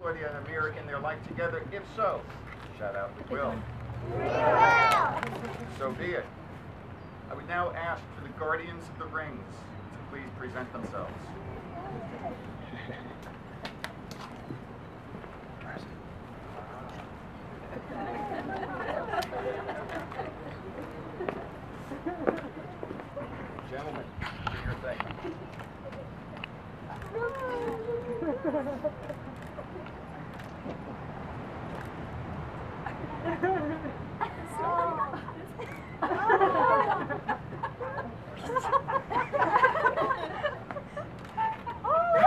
Claudia and Amir in their life together? If so, shout out we will. We will. So be it. I would now ask for the guardians of the rings to please present themselves. Gentlemen, do your thing.